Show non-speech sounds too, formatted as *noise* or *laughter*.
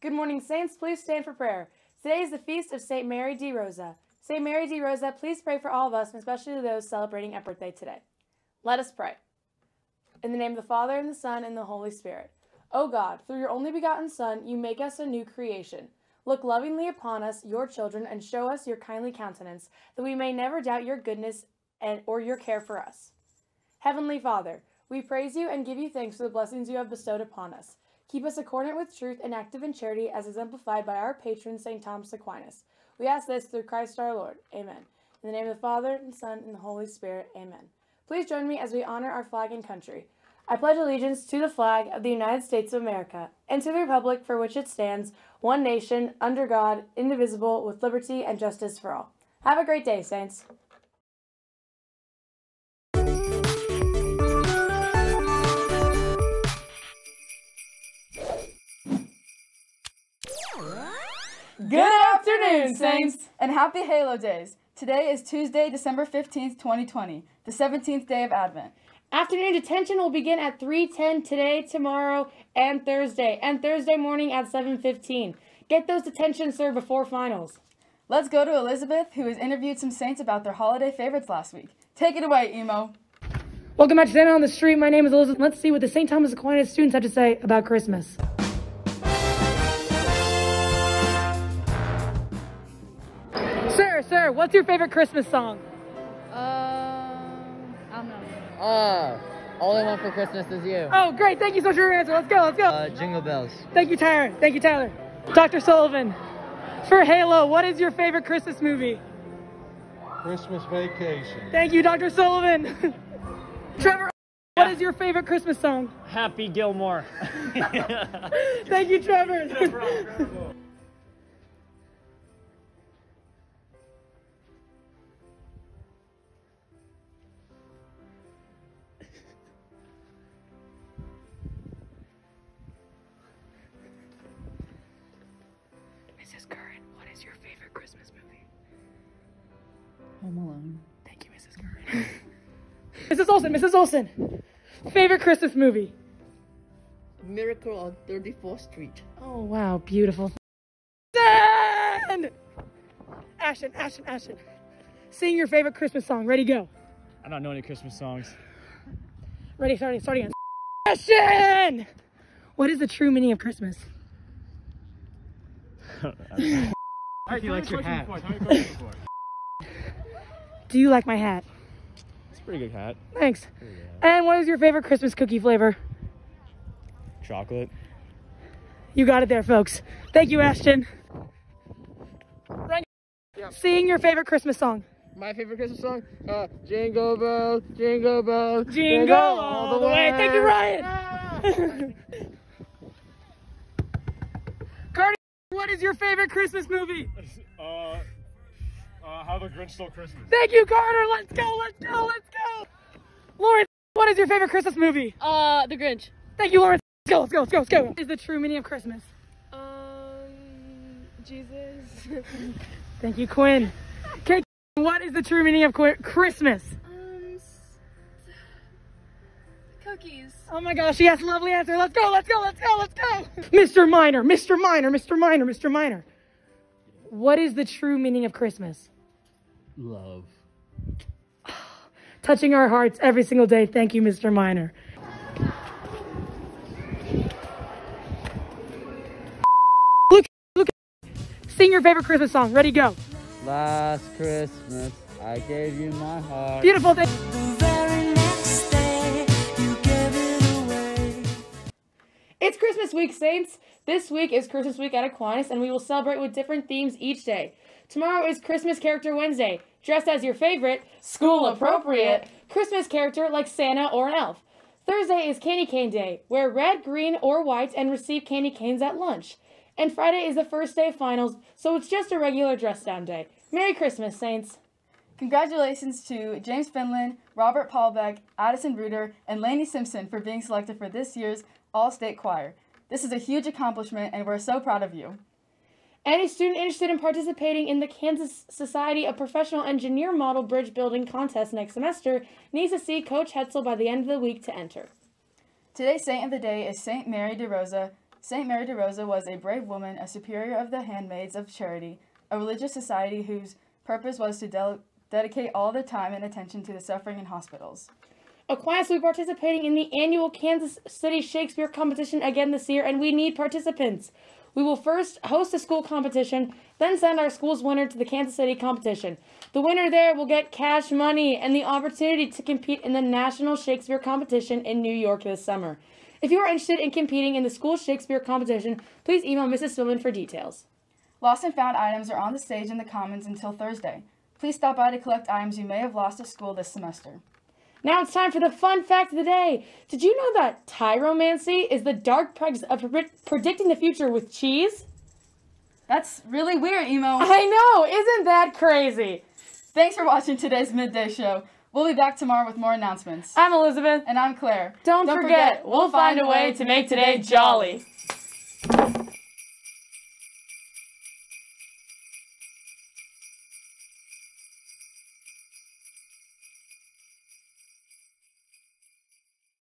Good morning, Saints. Please stand for prayer. Today is the feast of St. Mary de Rosa. St. Mary de Rosa, please pray for all of us, and especially those celebrating a birthday today. Let us pray. In the name of the Father, and the Son, and the Holy Spirit. O God, through your only begotten Son, you make us a new creation. Look lovingly upon us, your children, and show us your kindly countenance, that we may never doubt your goodness and or your care for us. Heavenly Father, we praise you and give you thanks for the blessings you have bestowed upon us. Keep us accordant with truth and active in charity as exemplified by our patron, St. Thomas Aquinas. We ask this through Christ our Lord. Amen. In the name of the Father, and Son, and the Holy Spirit. Amen. Please join me as we honor our flag and country. I pledge allegiance to the flag of the United States of America and to the republic for which it stands, one nation, under God, indivisible, with liberty and justice for all. Have a great day, Saints. Afternoon, Saints, and happy Halo Days. Today is Tuesday, December 15th, 2020, the 17th day of Advent. Afternoon detention will begin at 3:10 today, tomorrow, and Thursday, and Thursday morning at 7:15. Get those detentions served before finals. Let's go to Elizabeth, who has interviewed some saints about their holiday favorites last week. Take it away, Emo. Welcome back to Santa on the Street. My name is Elizabeth. Let's see what the St. Thomas Aquinas students have to say about Christmas. Sir, sir, what's your favorite Christmas song? Um, I don't know. Ah, all I want for Christmas is you. Oh, great. Thank you so much for your answer. Let's go. Let's go. Uh, jingle bells. Thank you, Tyler. Thank you, Tyler. Dr. Sullivan, for Halo, what is your favorite Christmas movie? Christmas vacation. Thank you, Dr. Sullivan. *laughs* Trevor, what is your favorite Christmas song? Happy Gilmore. *laughs* Thank you, Trevor. *laughs* Home Alone. Thank you, Mrs. Curran. *laughs* Mrs. Olson, Mrs. Olson, favorite Christmas movie? Miracle on 34th Street. Oh, wow, beautiful. Ashton! Ashton, Ashton, Ashton. Sing your favorite Christmas song. Ready, go. I don't know any Christmas songs. Ready, starting, starting again. Ashton! What is the true meaning of Christmas? He likes your hat. Do you like my hat? It's a pretty good hat. Thanks. And what is your favorite Christmas cookie flavor? Chocolate. You got it there, folks. Thank you, Ashton. Frank, Sing your favorite Christmas song. My favorite Christmas song? Uh, Jingle Bells, Jingle Bells. Jingle all the way. Thank you, Ryan. *laughs* Cardi, what is your favorite Christmas movie? Uh, uh, How the Grinch Stole Christmas. Thank you, Carter. Let's go, let's go, let's go. Lauren, what is your favorite Christmas movie? Uh, The Grinch. Thank you, Lauren. Let's go, let's go, let's go, let's go. What is the true meaning of Christmas? Um, Jesus. *laughs* Thank you, Quinn. Okay, what is the true meaning of Qu- Christmas? um, cookies. Oh my gosh, yes, lovely answer. Let's go, let's go, let's go, let's go. Mr. Minor, Mr. Minor, Mr. Minor, Mr. Minor. What is the true meaning of Christmas? Love. Touching our hearts every single day. Thank you, Mr. Minor. Look, look. Sing your favorite Christmas song. Ready, go. Last Christmas, I gave you my heart. Beautiful thing. The very last day. You gave it away. It's Christmas week, Saints. This week is Christmas week at Aquinas, and we will celebrate with different themes each day. Tomorrow is Christmas Character Wednesday, dressed as your favorite, school appropriate, Christmas character like Santa or an elf. Thursday is Candy Cane Day. Wear red, green, or white and receive candy canes at lunch. And Friday is the first day of finals, so it's just a regular dress down day. Merry Christmas, Saints. Congratulations to James Finland, Robert Paulbeck, Addison Reuter, and Lainey Simpson for being selected for this year's All State Choir. This is a huge accomplishment, and we're so proud of you. Any student interested in participating in the Kansas Society of Professional Engineer Model Bridge Building Contest next semester needs to see Coach Hetzel by the end of the week to enter. Today's saint of the day is Saint Mary de Rosa. St. Mary de Rosa was a brave woman, a superior of the Handmaids of Charity, a religious society whose purpose was to dedicate all the time and attention to the suffering in hospitals. Aquinas will be participating in the annual Kansas City Shakespeare competition again this year, and we need participants. We will first host a school competition, then send our school's winner to the Kansas City competition. The winner there will get cash money and the opportunity to compete in the National Shakespeare competition in New York this summer. If you are interested in competing in the school Shakespeare competition, please email Mrs. Spillman for details. Lost and found items are on the stage in the Commons until Thursday. Please stop by to collect items you may have lost at school this semester. Now it's time for the fun fact of the day. Did you know that tyromancy is the dark practice of pre- predicting the future with cheese? That's really weird, Emo. I know, isn't that crazy? Thanks for watching today's midday show. We'll be back tomorrow with more announcements. I'm Elizabeth. And I'm Claire. Don't, forget, we'll find a way to make today jolly.